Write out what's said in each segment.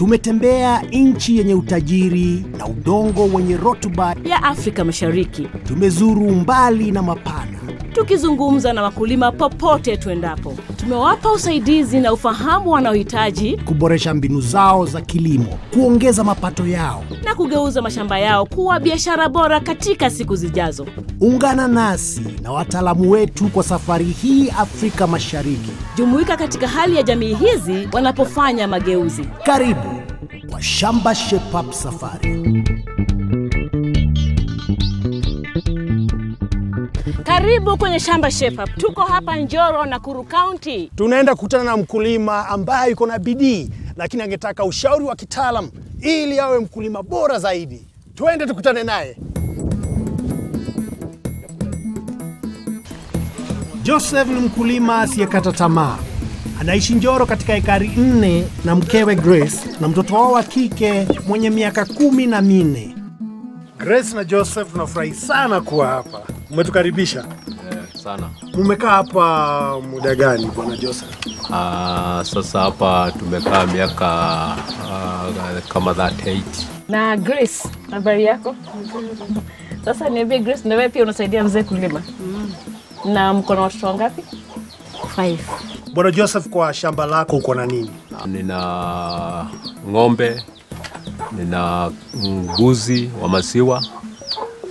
Tumetembea nchi yenye utajiri na udongo wenye rutuba. ya Afrika Mashariki, Tumezuru mbali na mapana. Tukizungumza na wakulima popote tuendapo. Tumewapa usaidizi na ufahamu wanaohitaji kuboresha mbinu zao za kilimo, kuongeza mapato yao. na kugeuza mashamba yao kuwa biashara bora katika siku zijazo. Ungana nasi na wataalamu wetu kwa safari hii Afrika Mashariki. Jumuika katika hali ya jamii hizi wanapofanya mageuzi. Karibu kwa Shamba Shape Safari. Karibu kwenye Shamba Shape Up. Tuko hapa Njoro, Nakuru County. Tunaenda kukutana na mkulima ambaye yuko na bidii, lakini angetaka ushauri wa kitaalam ili awe mkulima bora zaidi. Twende tukutane naye. Joseph ni mkulima asiyekata tamaa. Anaishi Njoro katika ekari nne na mkewe Grace na mtoto wao wa kike mwenye miaka kumi na minne. Grace na Joseph, tunafurahi sana kuwa hapa. Umetukaribisha. sana. Mumekaa hapa muda gani bwana Joseph? Uh, sasa hapa tumekaa miaka uh, kama 38. Na Grace, habari yako? Sasa niambie Grace, na wewe pia unasaidia mzee kulima? Na mko na watoto wangapi? Five. Bwana Joseph, kwa shamba lako uko na nini? Nina ng'ombe, nina mbuzi wa maziwa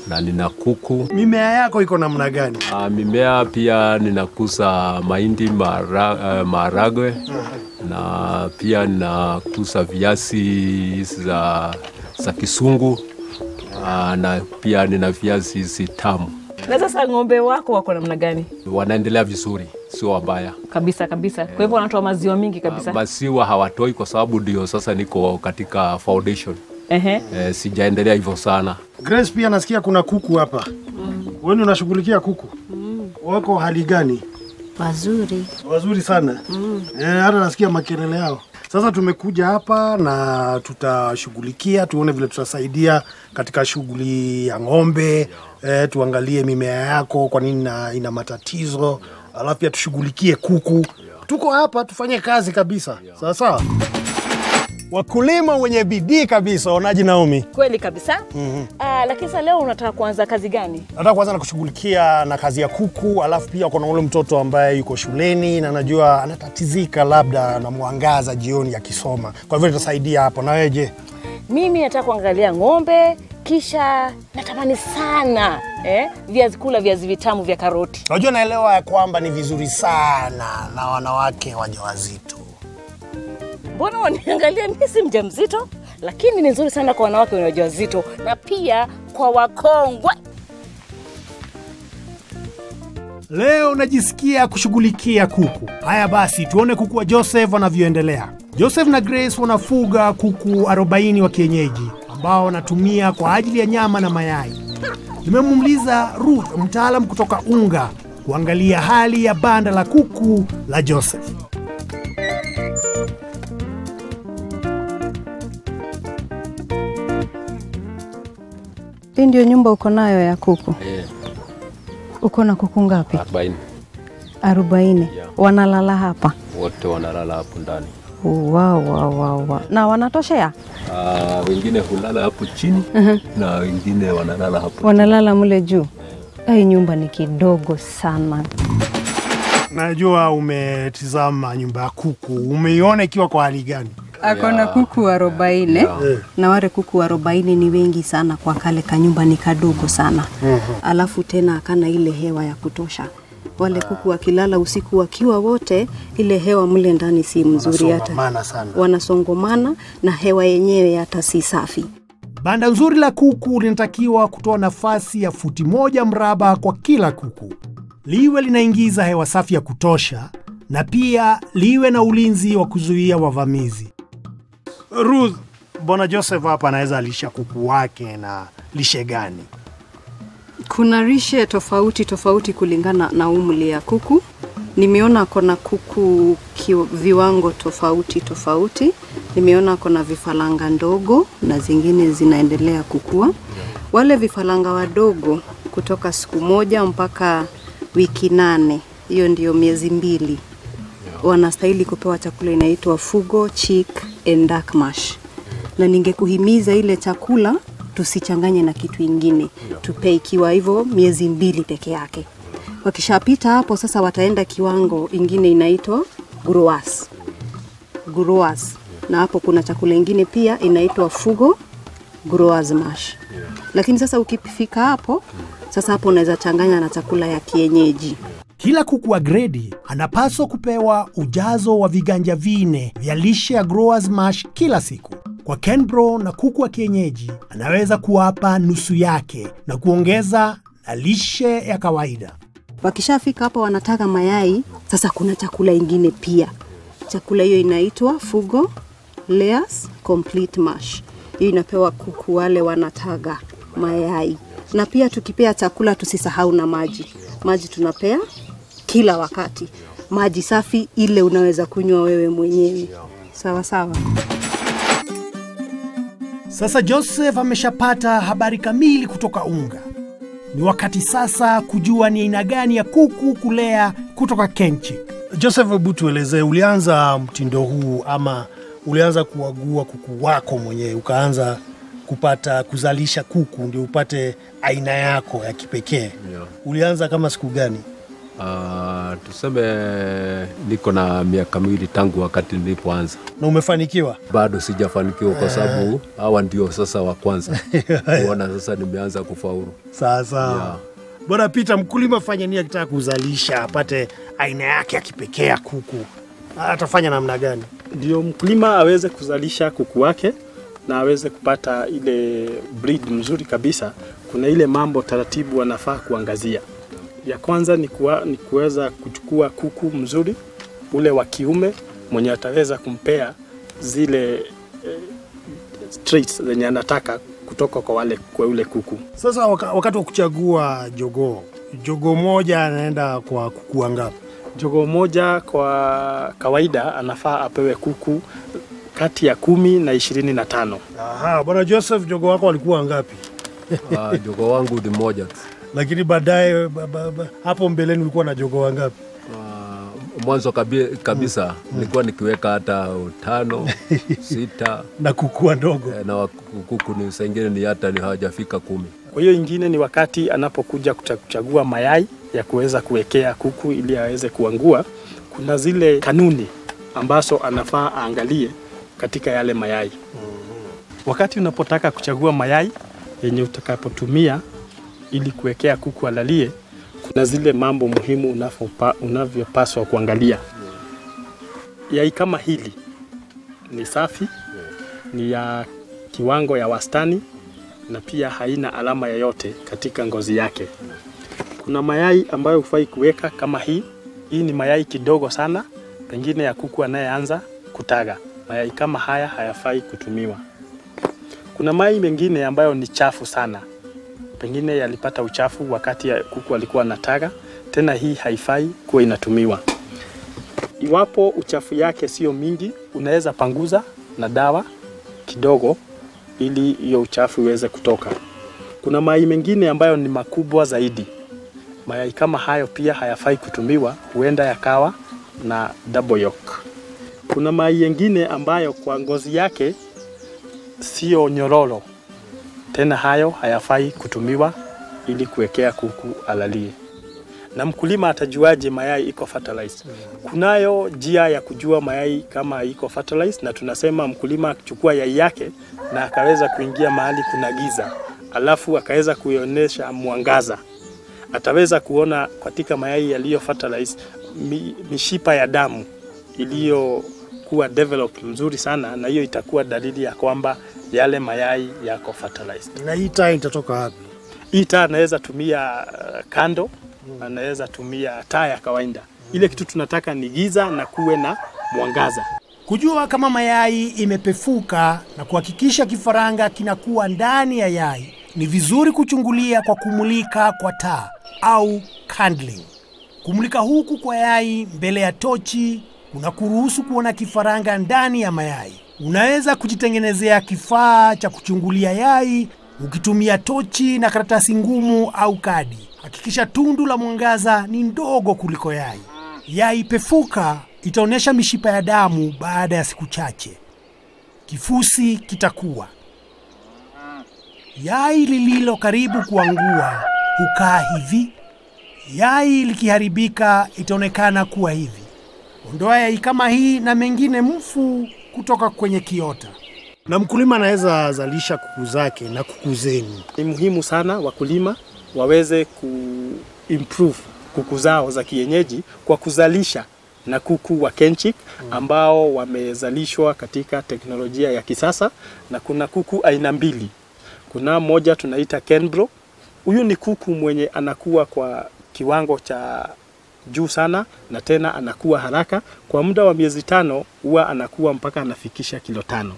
na nina kuku. Mimea yako iko namna gani? Ah, mimea pia ninakusa mahindi, mara, uh, maharagwe na pia ninakuza viazi za, za kisungu Ah, na pia nina viazi hizi tamu. Na sasa ng'ombe wako wako namna gani? Wanaendelea vizuri, sio wabaya. Kabisa kabisa. Kwa hivyo wanatoa maziwa mingi kabisa. Maziwa hawatoi kwa sababu ndio sasa niko katika foundation. Ehe. E, sijaendelea hivyo sana. Grace, pia nasikia kuna kuku hapa. Mm. Wewe unashughulikia kuku? Mm. Wako hali gani? Wazuri. Wazuri sana. Mm. Eh, hata nasikia makelele yao. Sasa tumekuja hapa na tutashughulikia, tuone vile tutasaidia katika shughuli ya ng'ombe. e, tuangalie mimea yako, kwa nini ina, ina matatizo, alafu pia tushughulikie kuku. Tuko hapa tufanye kazi kabisa, sawa sawa. Wakulima wenye bidii kabisa, onaji Naomi. Kweli kabisa. mm -hmm. lakini sasa leo unataka kuanza kazi gani? Nataka kuanza na kushughulikia na kazi ya kuku, alafu pia kuna ule mtoto ambaye yuko shuleni na najua anatatizika labda na mwangaza jioni akisoma, kwa hivyo nitasaidia hapo. Na wewe je? Mimi nataka kuangalia ng'ombe, kisha natamani sana eh, viazi kula viazi vitamu vya karoti. najua naelewa ya kwamba ni vizuri sana na wanawake wajawazito. Mbona waniangalia? Mimi si mjamzito, lakini ni nzuri sana kwa wanawake wajawazito na pia kwa wakongwe. Leo najisikia kushughulikia kuku. Haya basi, tuone kuku wa Joseph wanavyoendelea. Joseph na Grace wanafuga kuku 40 wa kienyeji ambao wanatumia kwa ajili ya nyama na mayai. Nimemuuliza Ruth, mtaalam kutoka Unga, kuangalia hali ya banda la kuku la Joseph. Hii ndio nyumba uko nayo ya kuku? yeah. Uko na kuku ngapi? 40 Yeah. Wanalala hapa? wote wanalala hapo ndani. Wow, wow, wow, wow. Na wanatoshea? Uh, wengine hulala hapo chini uh -huh. na wengine wanalala hapo. Wanalala mule juu? yeah. Hii nyumba ni kidogo sana. Najua umetizama nyumba ya kuku, umeiona ikiwa kwa hali gani? Ako na kuku arobaini na wale kuku arobaini ni wengi sana kwa kale kanyumba ni kadogo sana. Alafu tena akana ile hewa ya kutosha. Wale kuku wakilala usiku wakiwa wote, ile hewa mle ndani si mzuri hata, wanasongomana na hewa yenyewe hata si safi. Banda nzuri la kuku linatakiwa kutoa nafasi ya futi moja mraba kwa kila kuku, liwe linaingiza hewa safi ya kutosha na pia liwe na ulinzi wa kuzuia wavamizi. Ruth, bwana Joseph hapa anaweza alisha kuku wake na lishe gani? Kuna lishe tofauti tofauti kulingana na umri ya kuku. Nimeona kona kuku viwango tofauti tofauti. Nimeona kona vifaranga ndogo na zingine zinaendelea kukua. Wale vifaranga wadogo kutoka siku moja mpaka wiki nane, hiyo ndio miezi mbili, wanastahili kupewa chakula inaitwa Fugo Chick and Duck Mash. na ningekuhimiza ile chakula tusichanganye na kitu ingine, tupe ikiwa hivyo miezi mbili peke yake. Wakishapita hapo sasa, wataenda kiwango ingine inaitwa growers growers, na hapo kuna chakula ingine pia inaitwa fugo growers mash. Lakini sasa ukifika hapo sasa, hapo unaweza changanya na chakula ya kienyeji. Kila kuku wa gredi anapaswa kupewa ujazo wa viganja vine vya lishe ya Growers Mash kila siku. Kwa Kenbro na kuku wa kienyeji anaweza kuwapa nusu yake na kuongeza na lishe ya kawaida. Wakishafika hapa wanataka mayai, sasa kuna chakula ingine pia. Chakula hiyo inaitwa Fugo Layers Complete Mash. Hiyo inapewa kuku wale wanataga mayai, na pia tukipea chakula tusisahau na maji. Maji tunapea kila wakati, maji safi ile unaweza kunywa wewe mwenyewe. Sawa sawa. Sasa Joseph ameshapata habari kamili kutoka unga. Ni wakati sasa kujua ni aina gani ya kuku kulea kutoka Kenchik. Joseph, hebu tuelezee, ulianza mtindo huu ama ulianza kuagua kuku wako mwenyewe ukaanza kupata kuzalisha kuku ndio upate aina yako ya kipekee? Yeah. Ulianza kama siku gani? Uh, tuseme niko na miaka miwili tangu wakati nilipoanza. Na umefanikiwa? Bado sijafanikiwa kwa sababu hawa ndio sasa wa kwanza kuona sasa nimeanza kufaulu. Sawa sawa. Yeah. Bwana Peter, mkulima fanya nini akitaka kuzalisha apate aina yake ya kipekee ya kuku, atafanya namna gani? ndio mkulima aweze kuzalisha kuku wake na aweze kupata ile breed mzuri kabisa. Kuna ile mambo taratibu anafaa kuangazia. Ya kwanza ni, kuwa, ni kuweza kuchukua kuku mzuri ule wa kiume mwenye ataweza kumpea zile eh, traits zenye anataka kutoka kwa wale kwa ule kuku. Sasa waka, wakati wa kuchagua jogoo, jogoo moja anaenda kwa kuku wangapi? Jogoo moja kwa kawaida anafaa apewe kuku kati ya kumi na ishirini na tano. Aha, bwana Joseph, jogoo wako walikuwa wangapi? Uh, jogo wangu ni moja tu. Lakini baadaye ba, ba, ba, hapo mbeleni ulikuwa na jogoo wangapi? Uh, mwanzo kabi, kabisa nilikuwa nikiweka hata tano sita Na kukua ndogo e, na kuku ni sengine ni hata ni hawajafika kumi. Kwa hiyo ingine ni wakati anapokuja kuchagua mayai ya kuweza kuwekea kuku ili aweze kuangua, kuna zile kanuni ambazo anafaa aangalie katika yale mayai. Wakati unapotaka kuchagua mayai yenye utakapotumia ili kuwekea kuku alalie, kuna zile mambo muhimu unavyopa- unavyopaswa kuangalia. Yai kama hili ni safi, ni ya kiwango ya wastani na pia haina alama yoyote katika ngozi yake. Kuna mayai ambayo hufai kuweka kama hii. Hii ni mayai kidogo sana, pengine ya kuku anayeanza kutaga. Mayai kama haya hayafai kutumiwa. Kuna mayai mengine ambayo ni chafu sana, pengine yalipata uchafu wakati ya kuku alikuwa anataga. Tena hii haifai kuwa inatumiwa. Iwapo uchafu yake sio mingi, unaweza panguza na dawa kidogo ili hiyo uchafu iweze kutoka. Kuna mayai mengine ambayo ni makubwa zaidi. Mayai kama hayo pia hayafai kutumiwa, huenda yakawa na double yolk. Kuna mayai yengine ambayo kwa ngozi yake sio nyororo, tena hayo hayafai kutumiwa ili kuwekea kuku alalie. Na mkulima atajuaje mayai iko fertilized? Kunayo njia ya kujua mayai kama iko fertilized, na tunasema mkulima akichukua yai yake na akaweza kuingia mahali kuna giza, alafu akaweza kuionyesha mwangaza, ataweza kuona katika mayai yaliyo fertilized mi, mishipa ya damu iliyokuwa developed mzuri sana, na hiyo itakuwa dalili ya kwamba yale mayai yako fertilized. Na hii taa itatoka wapi? Hii taa anaweza tumia kando, kando, anaweza tumia taa ya kawaida. Ile kitu tunataka ni giza na kuwe na mwangaza. Kujua kama mayai imepefuka na kuhakikisha kifaranga kinakuwa ndani ya yai, ni vizuri kuchungulia kwa kumulika kwa taa au candling. Kumulika huku kwa yai mbele ya tochi kuna kuruhusu kuona kifaranga ndani ya mayai. Unaweza kujitengenezea kifaa cha kuchungulia yai ukitumia tochi na karatasi ngumu au kadi. Hakikisha tundu la mwangaza ni ndogo kuliko yai. Yai pefuka itaonyesha mishipa ya damu baada ya siku chache. kifusi kitakuwa. Yai lililo karibu kuangua hukaa hivi. Yai likiharibika itaonekana kuwa hivi. Ondoa yai kama hii na mengine mfu kutoka kwenye kiota, na mkulima anaweza zalisha kuku zake na kuku zenu. Ni muhimu sana wakulima waweze kuimprove kuku zao za kienyeji kwa kuzalisha na kuku wa Kenchik ambao wamezalishwa katika teknolojia ya kisasa, na kuna kuku aina mbili. Kuna moja tunaita Kenbro. Huyu ni kuku mwenye anakuwa kwa kiwango cha juu sana na tena anakuwa haraka. Kwa muda wa miezi tano huwa anakuwa mpaka anafikisha kilo tano.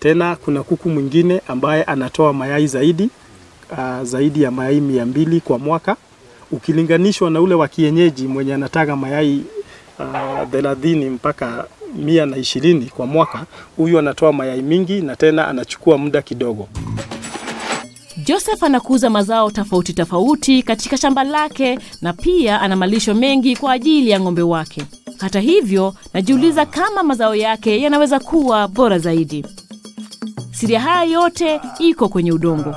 Tena kuna kuku mwingine ambaye anatoa mayai zaidi uh, zaidi ya mayai mia mbili kwa mwaka ukilinganishwa na ule wa kienyeji mwenye anataga mayai thelathini uh, mpaka mia na ishirini kwa mwaka. Huyu anatoa mayai mingi na tena anachukua muda kidogo. Joseph anakuza mazao tofauti tofauti katika shamba lake na pia ana malisho mengi kwa ajili ya ng'ombe wake. Hata hivyo, najiuliza kama mazao yake yanaweza kuwa bora zaidi. Siri haya yote iko kwenye udongo.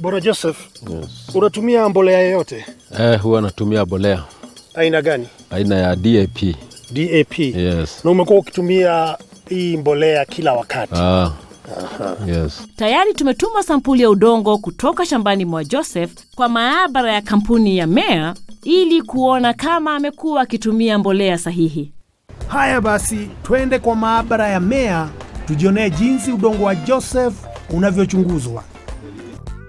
Bwana Joseph, yes. unatumia mbolea yoyote Eh, huwa natumia mbolea. aina gani? aina ya DAP. DAP. Yes. Na umekuwa ukitumia hii mbolea kila wakati. Ah. Yes. Tayari tumetuma sampuli ya udongo kutoka shambani mwa Joseph kwa maabara ya kampuni ya Mea ili kuona kama amekuwa akitumia mbolea sahihi. Haya basi, twende kwa maabara ya Mea tujionee jinsi udongo wa Joseph unavyochunguzwa.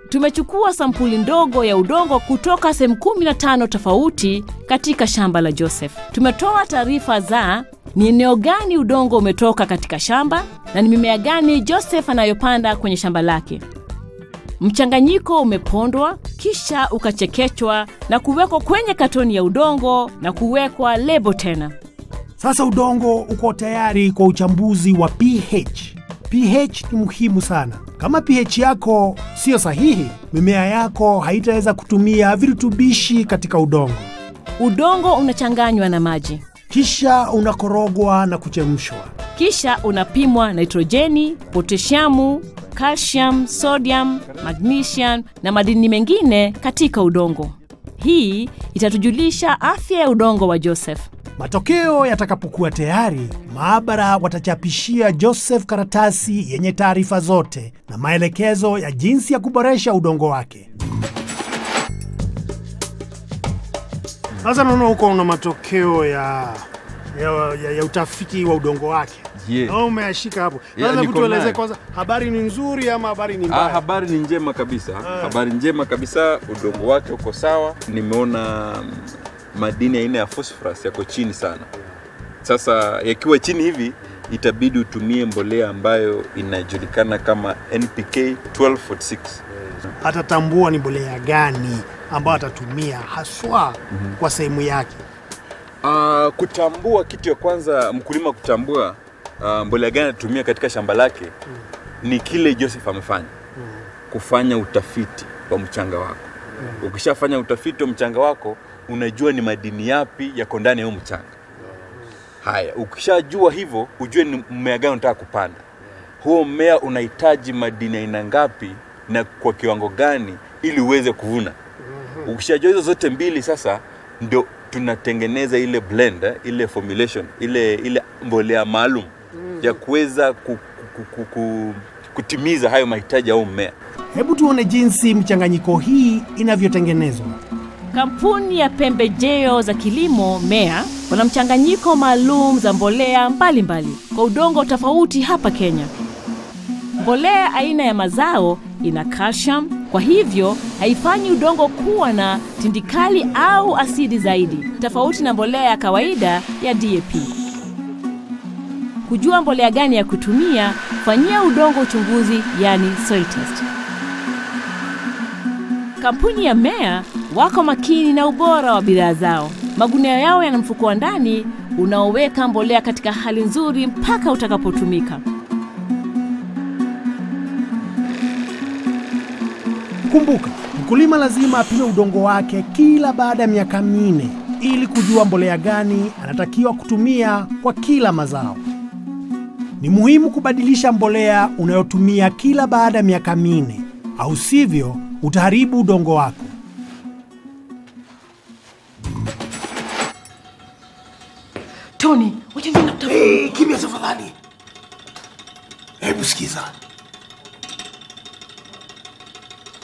Tumechukua sampuli ndogo ya udongo kutoka sehemu 15 tofauti katika shamba la Joseph. Tumetoa taarifa za ni eneo gani udongo umetoka katika shamba na ni mimea gani Joseph anayopanda kwenye shamba lake. Mchanganyiko umepondwa kisha ukachekechwa na kuwekwa kwenye katoni ya udongo na kuwekwa lebo tena. Sasa udongo uko tayari kwa uchambuzi wa pH. pH ni muhimu sana. Kama pH yako siyo sahihi, mimea yako haitaweza kutumia virutubishi katika udongo. Udongo unachanganywa na maji, Kisha unakorogwa na kuchemshwa. kisha unapimwa nitrojeni, potesiamu calcium, sodium, magnesium na madini mengine katika udongo. Hii itatujulisha afya ya udongo wa Joseph. Matokeo yatakapokuwa tayari, maabara watachapishia Joseph karatasi yenye taarifa zote na maelekezo ya jinsi ya kuboresha udongo wake. Sasa naona huko una matokeo ya, ya, ya, ya utafiti wa udongo wake. Yeah. Na umeashika hapo. Sasa hebu tueleze kwanza, habari ni nzuri ama habari ni mbaya? Ah, habari ni njema kabisa. Habari njema kabisa, udongo wake uko sawa. Nimeona mm, madini aina ya phosphorus yako chini sana. Sasa yakiwa chini hivi, itabidi utumie mbolea ambayo inajulikana kama NPK 1246. Atatambua ni mbolea gani ambayo atatumia haswa mm -hmm. kwa sehemu yake. Uh, kutambua kitu ya kwanza mkulima kutambua uh, mbolea gani anatumia katika shamba lake mm. ni kile Joseph amefanya mm. kufanya utafiti wa mchanga wako. mm. Ukishafanya utafiti wa mchanga wako, unajua ni madini yapi yako ndani ya mchanga. Haya, ukishajua hivyo, ujue ni mmea gani unataka kupanda. Huo mmea unahitaji madini aina ngapi na kwa kiwango gani ili uweze kuvuna. Ukishajua hizo zote mbili, sasa ndio tunatengeneza ile blend, ile formulation, ile ile mbolea maalum ya kuweza ku, ku, ku, ku, kutimiza hayo mahitaji au huo mmea. Hebu tuone jinsi mchanganyiko hii inavyotengenezwa. Kampuni ya pembejeo za kilimo Mea wana mchanganyiko maalum za mbolea mbalimbali mbali, kwa udongo tofauti hapa Kenya. Mbolea aina ya mazao ina calcium, kwa hivyo haifanyi udongo kuwa na tindikali au asidi zaidi, tofauti na mbolea ya kawaida ya DAP. Kujua mbolea gani ya kutumia, fanyia udongo uchunguzi, yani soil test. Kampuni ya Mea wako makini na ubora wa bidhaa zao. Magunia yao yana mfuko wa ndani unaoweka mbolea katika hali nzuri mpaka utakapotumika. Kumbuka, mkulima lazima apime udongo wake kila baada ya miaka minne ili kujua mbolea gani anatakiwa kutumia kwa kila mazao. Ni muhimu kubadilisha mbolea unayotumia kila baada ya miaka minne, au sivyo utaharibu udongo wako. Tony, wacha mimi nakutafuta. Hey, kimya tafadhali. Hebu sikiza.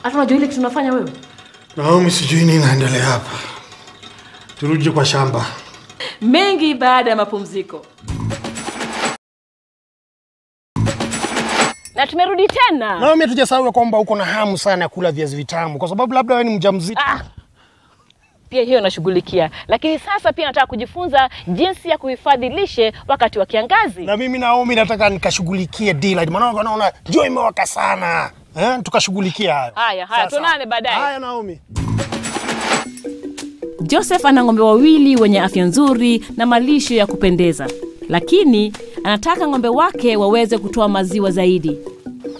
Hata unajua ile kitu tunafanya wewe? Naomi, sijui nini inaendelea hapa. Turudi kwa shamba. Mengi baada ya mapumziko. Na tumerudi tena. Naomi, hatujasahau kwamba uko na hamu sana ya kula viazi vitamu kwa sababu labda wewe ni mjamzito. Ah, pia hiyo nashughulikia, lakini sasa pia nataka kujifunza jinsi ya kuhifadhi lishe wakati wa kiangazi. Na mimi Naomi nataka nikashughulikie daylight, Maana naona jua imewaka sana. Eh, tukashughulikia hayo. Haya, haya, tuonane baadaye. Haya Naomi. Joseph ana ng'ombe wawili wenye afya nzuri na malisho ya kupendeza, lakini anataka ng'ombe wake waweze kutoa maziwa zaidi.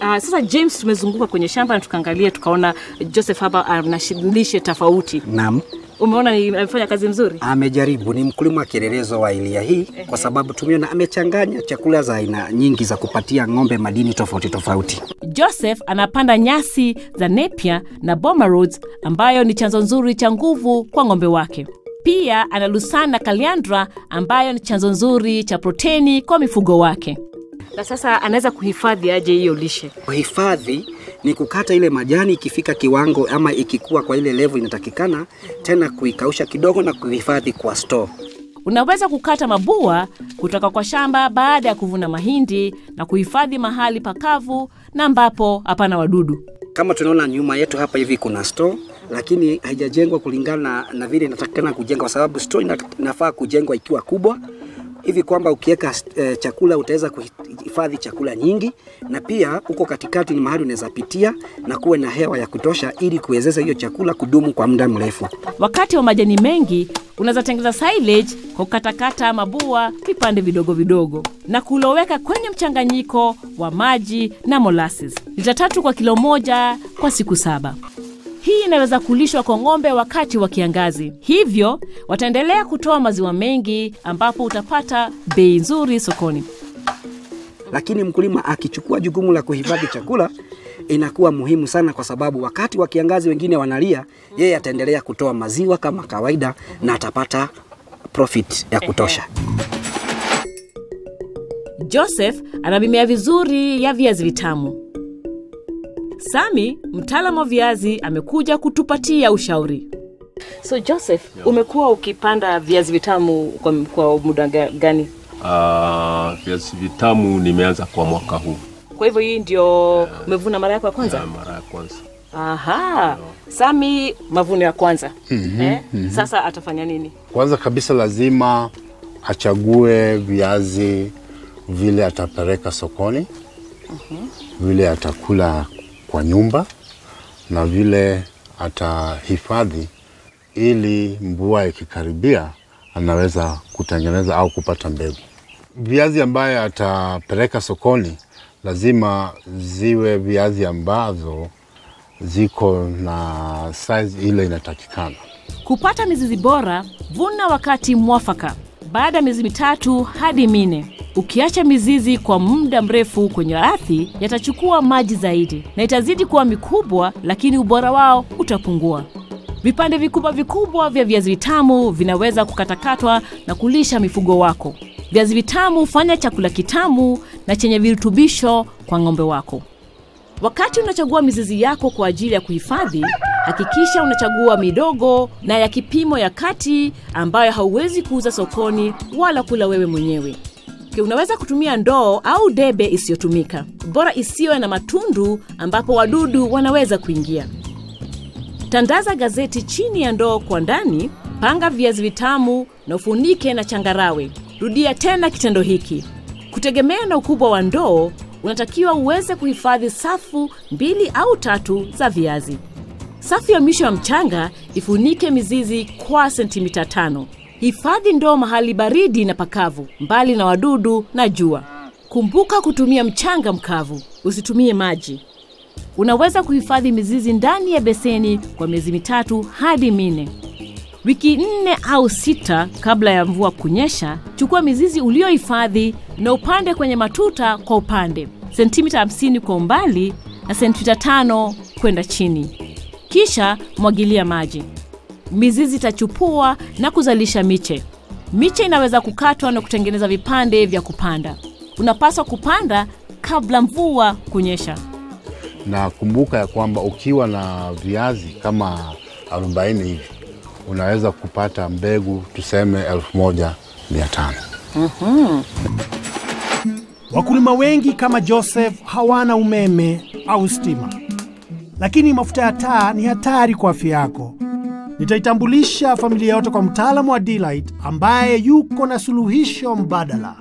Uh, sasa James, tumezunguka kwenye shamba na tukaangalia tukaona Joseph hapa ana lishe tofauti. Naam, Umeona ni amefanya kazi mzuri, amejaribu. Ni mkulima wa kielelezo wa ilia hii, Ehe. kwa sababu tumeona amechanganya chakula za aina nyingi za kupatia ng'ombe madini tofauti tofauti. Joseph anapanda nyasi za Napier na Boma Roads ambayo ni chanzo nzuri cha nguvu kwa ng'ombe wake. Pia ana lusana Kaliandra ambayo ni chanzo nzuri cha proteni kwa mifugo wake. Na sasa anaweza kuhifadhi aje hiyo lishe? Kuhifadhi ni kukata ile majani ikifika kiwango ama ikikua kwa ile level inatakikana, tena kuikausha kidogo na kuhifadhi kwa store. Unaweza kukata mabua kutoka kwa shamba baada ya kuvuna mahindi na kuhifadhi mahali pakavu na ambapo hapana wadudu. Kama tunaona nyuma yetu hapa hivi kuna store, lakini haijajengwa kulingana na, na vile inatakikana kujengwa, kwa sababu store inafaa kujengwa ikiwa kubwa hivi kwamba ukiweka e, chakula utaweza kuhifadhi chakula nyingi, na pia huko katikati ni mahali unaweza pitia na kuwe na hewa ya kutosha, ili kuwezesha hiyo chakula kudumu kwa muda mrefu. Wakati wa majani mengi, unaweza tengeneza silage kwa kukatakata mabua vipande vidogo vidogo na kuloweka kwenye mchanganyiko wa maji na molasses, lita tatu kwa kilo moja kwa siku saba. Hii inaweza kulishwa kwa ng'ombe wakati wa kiangazi, hivyo wataendelea kutoa maziwa mengi, ambapo utapata bei nzuri sokoni. lakini mkulima akichukua jukumu la kuhifadhi chakula inakuwa muhimu sana, kwa sababu wakati wa kiangazi wengine wanalia, yeye ataendelea kutoa maziwa kama kawaida na atapata profit ya kutosha. Joseph ana mimea vizuri ya viazi vitamu. Sami, mtaalamu wa viazi, amekuja kutupatia ushauri. So Joseph, yeah. umekuwa ukipanda viazi vitamu kwa, kwa muda ga- gani? Uh, viazi vitamu nimeanza kwa mwaka huu Kwa hivyo hii ndio yeah. umevuna mara yako ya kwanza? Yeah, mara ya kwanza. Aha, Sami mavuno ya kwanza. mm -hmm, eh? mm -hmm. Sasa atafanya nini? Kwanza kabisa lazima achague viazi vile atapeleka sokoni, vile atakula kwa nyumba na vile atahifadhi, ili mvua ikikaribia anaweza kutengeneza au kupata mbegu. Viazi ambayo atapeleka sokoni lazima ziwe viazi ambazo ziko na size ile inatakikana. Kupata mizizi bora, vuna wakati mwafaka, baada ya miezi mitatu hadi minne. Ukiacha mizizi kwa muda mrefu kwenye ardhi, yatachukua maji zaidi na itazidi kuwa mikubwa, lakini ubora wao utapungua. Vipande vikubwa vikubwa vya viazi vitamu vinaweza kukatakatwa na kulisha mifugo wako. Viazi vitamu hufanya chakula kitamu na chenye virutubisho kwa ng'ombe wako. Wakati unachagua mizizi yako kwa ajili ya kuhifadhi, hakikisha unachagua midogo na ya kipimo ya kati ambayo hauwezi kuuza sokoni wala kula wewe mwenyewe. Unaweza kutumia ndoo au debe isiyotumika, bora isiyo na matundu ambapo wadudu wanaweza kuingia. Tandaza gazeti chini ya ndoo kwa ndani, panga viazi vitamu na ufunike na changarawe. Rudia tena kitendo hiki. Kutegemea na ukubwa wa ndoo, unatakiwa uweze kuhifadhi safu mbili au tatu za viazi. Safu ya mwisho ya mchanga ifunike mizizi kwa sentimita tano. Hifadhi ndoo mahali baridi na pakavu, mbali na wadudu na jua. Kumbuka kutumia mchanga mkavu, usitumie maji. Unaweza kuhifadhi mizizi ndani ya beseni kwa miezi mitatu hadi minne. Wiki nne au sita kabla ya mvua kunyesha, chukua mizizi uliohifadhi na upande kwenye matuta kwa upande, sentimita 50 kwa umbali na sentimita tano kwenda chini. Kisha mwagilia maji. Mizizi itachupua na kuzalisha miche. Miche inaweza kukatwa na kutengeneza vipande vya kupanda. Unapaswa kupanda kabla mvua kunyesha. na kumbuka ya kwamba ukiwa na viazi kama 40 hivi unaweza kupata mbegu tuseme 1500 Wakulima wengi kama Joseph hawana umeme au stima, lakini mafuta ya taa ni hatari kwa afya yako. Nitaitambulisha familia yote kwa mtaalamu wa Delight ambaye yuko na suluhisho mbadala.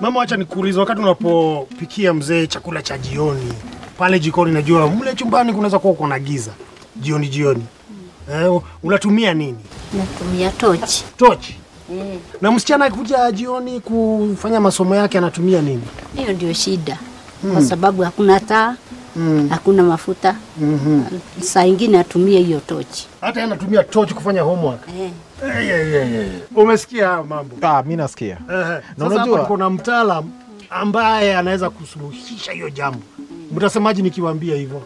Mama, wacha nikuulize, wakati unapopikia mzee chakula cha jioni pale jikoni, najua mle chumbani kunaweza kuwa kuna giza jioni jioni, eh, unatumia nini? Natumia tochi. Tochi. Mm. Na msichana akikuja jioni kufanya masomo yake anatumia nini? Hiyo ndio shida, kwa sababu hakuna taa, hakuna mafuta. Saa ingine atumie hiyo tochi. Hata yeye anatumia tochi kufanya homework. Eh. Hey, hey, hey, hey. Umesikia hayo mambo? Ah, mi nasikia. Eh, Na Sasa unajua- hapa tuko na mtaalam ambaye anaweza kusuluhisha hiyo jambo. Mtasemaji nikiwaambia hivyo?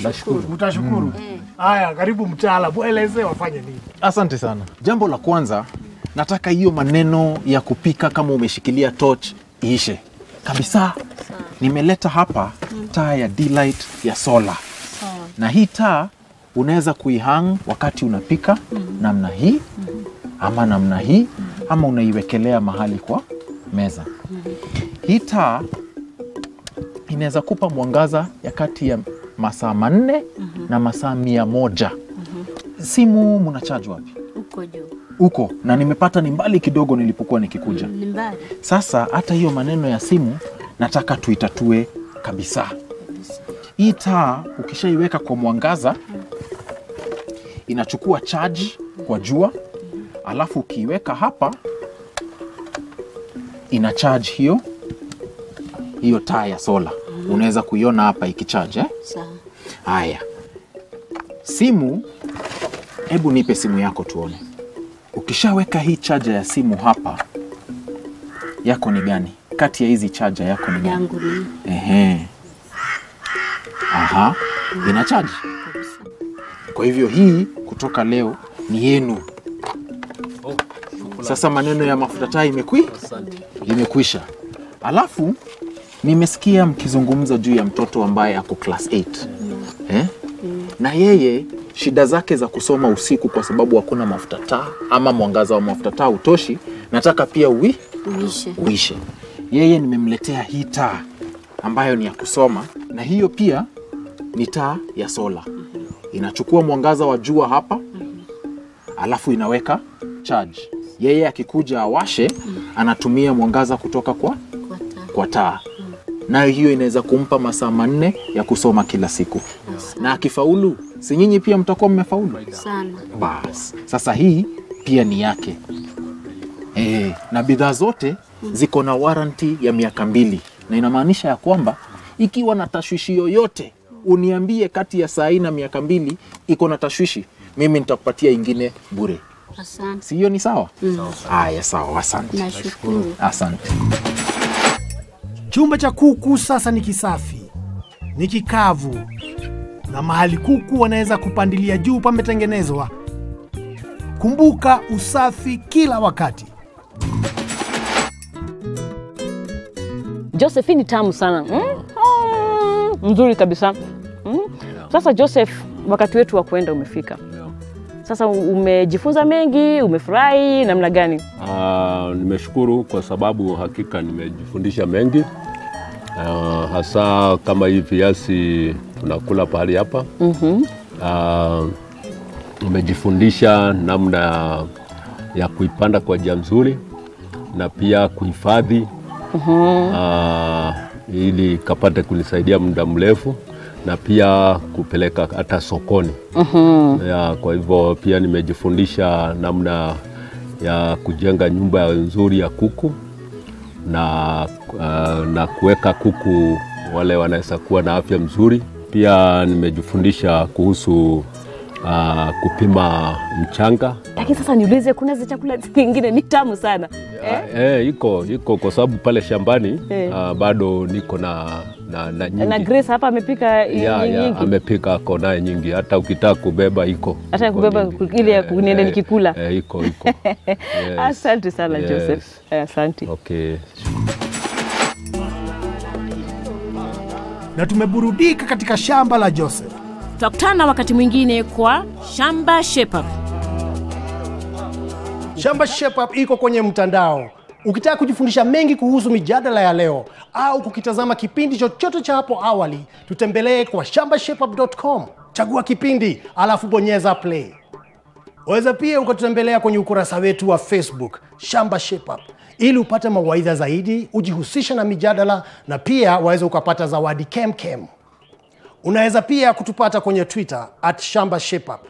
utashukuru Mtashukuru. Haya, karibu mtaalam, elezee wafanye nini. Asante sana. Jambo la kwanza, nataka hiyo maneno ya kupika kama umeshikilia torch iishe kabisa. Nimeleta hapa taa ya D-light ya sola, na hii taa unaweza kuihang wakati unapika namna hii ama namna hii, ama unaiwekelea mahali kwa meza. Hii taa inaweza kupa mwangaza ya kati ya masaa manne na masaa mia moja. Simu mnachaji wapi? Huko juu Huko, na nimepata ni mbali kidogo nilipokuwa nikikuja. ni mbali. Sasa hata hiyo maneno ya simu nataka tuitatue kabisa. Hii taa ukishaiweka kwa mwangaza inachukua chaji kwa jua, alafu ukiiweka hapa ina charge hiyo hiyo taa ya sola. Unaweza kuiona hapa ikicharge eh? Sawa. Haya, simu, hebu nipe simu yako tuone. Ukishaweka hii chaja ya simu hapa, yako ni gani? Kati ya hizi chaja yako ni gani? Yangu ni Ehe. Aha, ina chaji. Kwa hivyo hii kutoka leo ni yenu. Sasa maneno ya mafuta taa imekwi imekwisha. Alafu nimesikia mkizungumza juu ya mtoto ambaye ako class 8 eh? na yeye shida zake za kusoma usiku kwa sababu hakuna mafuta taa ama mwangaza wa mafuta taa utoshi, nataka pia uwi uishe. uishe. Yeye nimemletea hii taa ambayo ni ya kusoma, na hiyo pia ni taa ya sola. Inachukua mwangaza wa jua hapa, alafu inaweka charge. Yeye akikuja awashe, anatumia mwangaza kutoka kwa Kwa taa. nayo hiyo inaweza kumpa masaa manne ya kusoma kila siku, na akifaulu, si nyinyi pia mtakuwa mmefaulu? Sana. Bas, sasa hii pia ni yake e, na bidhaa zote ziko na waranti ya miaka mbili, na inamaanisha ya kwamba ikiwa na tashwishi yoyote uniambie kati ya saa hii na miaka mbili iko na tashwishi, mimi nitakupatia ingine bure. Asante. Si hiyo ni sawa? Haya, sawa, asante, Nashukuru. asante. Chumba cha kuku sasa ni kisafi, ni kikavu, na mahali kuku wanaweza kupandilia juu pametengenezwa. Kumbuka usafi kila wakati. Josephine tamu sana mm? Mm, mzuri kabisa. Mm? Sasa Joseph, wakati wetu wa kwenda umefika. Sasa umejifunza mengi, umefurahi namna gani? Ah, nimeshukuru kwa sababu hakika nimejifundisha mengi. Ah, hasa kama hii viazi tunakula pahali hapa. Mm nimejifundisha namna ya kuipanda kwa njia nzuri na pia kuhifadhi. Ah, ili kapate kunisaidia muda mrefu na pia kupeleka hata sokoni. mm -hmm. Ya, kwa hivyo pia nimejifundisha namna ya kujenga nyumba nzuri ya kuku na, uh, na kuweka kuku wale wanaweza kuwa na afya mzuri. Pia nimejifundisha kuhusu uh, kupima mchanga Lakini sasa niulize, kuna za chakula zingine ni tamu sana eh? Eh, iko iko kwa sababu pale shambani Eh. uh, bado niko na na, na nyingi. Na Grace hapa amepika yeah, nyingi Yeah, amepika konaye nyingi, hata ukitaka kubeba iko hata kubeba ile ya kuniende niende eh, nikikula. eh, iko iko Yes. Asante sana Yes. Joseph. Eh, Asante. Okay. na tumeburudika katika shamba la Joseph. Tutakutana wakati mwingine kwa Shamba Shape Up. Shamba Shape Up iko kwenye mtandao. Ukitaka kujifundisha mengi kuhusu mijadala ya leo au kukitazama kipindi chochote cha hapo awali, tutembelee kwa shambashapeup.com. Chagua kipindi alafu bonyeza play. Waweza pia ukatutembelea kwenye ukurasa wetu wa Facebook Shamba Shape Up ili upate mawaidha zaidi, ujihusishe na mijadala na pia waweza ukapata zawadi kemkem. Unaweza pia kutupata kwenye Twitter at Shamba Shape Up.